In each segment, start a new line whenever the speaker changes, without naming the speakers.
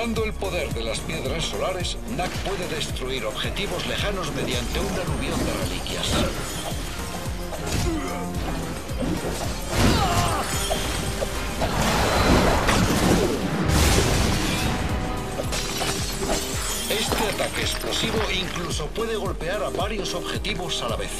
Usando el poder de las piedras solares, Nak puede destruir objetivos lejanos mediante un aluvión de reliquias. Este ataque explosivo incluso puede golpear a varios objetivos a la vez.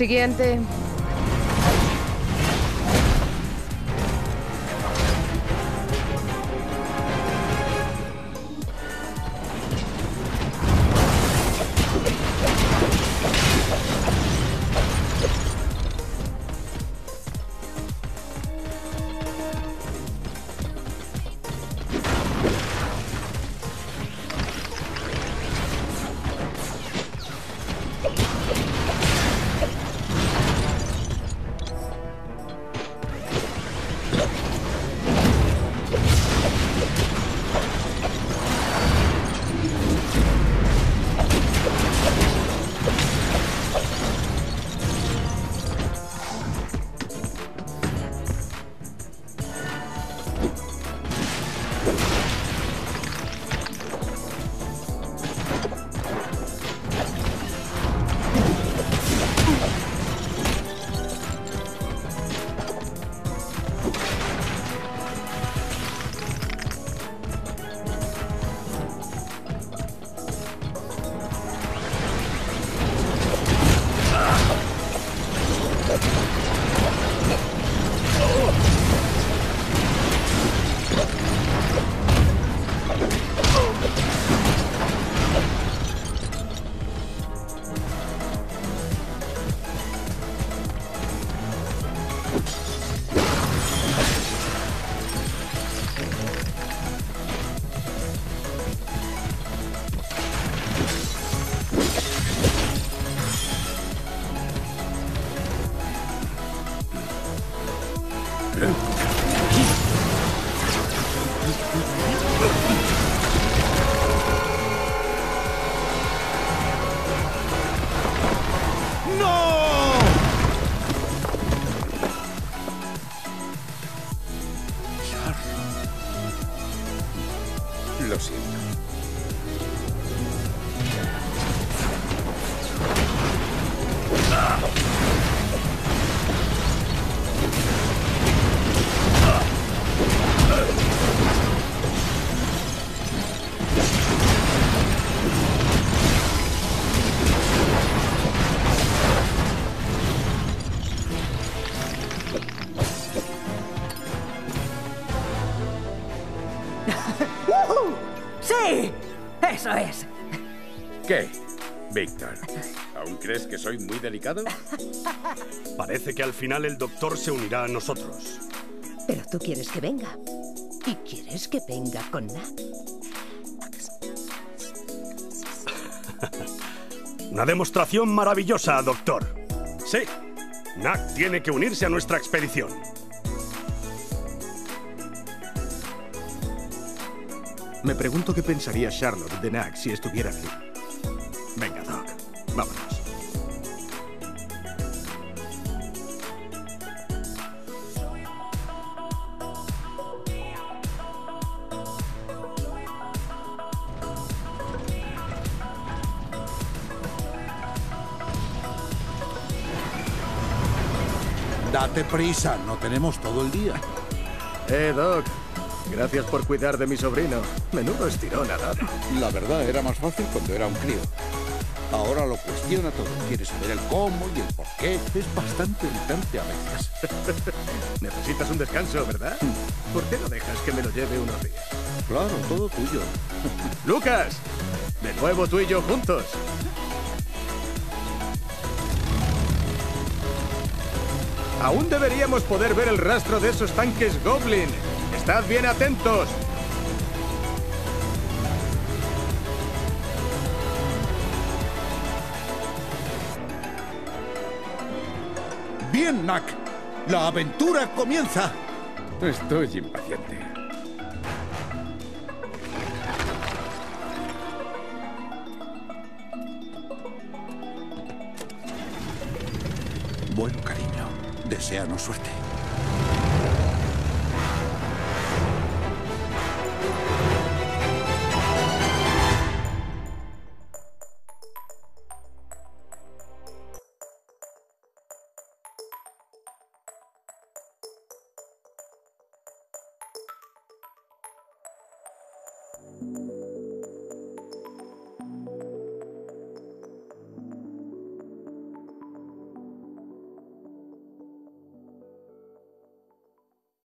Siguiente.
Ah!
¿Qué? Víctor, ¿aún crees que soy muy delicado?
Parece que al final el doctor se unirá a nosotros.
Pero tú quieres que venga. Y quieres que venga con Nat.
Una demostración maravillosa, doctor. Sí, Nack tiene que unirse a nuestra expedición.
Me pregunto qué pensaría Charlotte de Nack si estuviera aquí.
Date prisa, no tenemos todo el día.
Eh, Doc, gracias por cuidar de mi sobrino. Menudo estirón ha dado.
La verdad era más fácil cuando era un crío. Ahora lo cuestiona todo. Quiere saber el cómo y el por qué. Es bastante irritante a veces.
Necesitas un descanso, ¿verdad? ¿Por qué no dejas que me lo lleve unos días?
Claro, todo tuyo.
¡Lucas! De nuevo tú y yo juntos. Aún deberíamos poder ver el rastro de esos tanques Goblin. Estad bien atentos.
Bien, Nack. La aventura comienza.
Estoy impaciente.
deseanos suerte.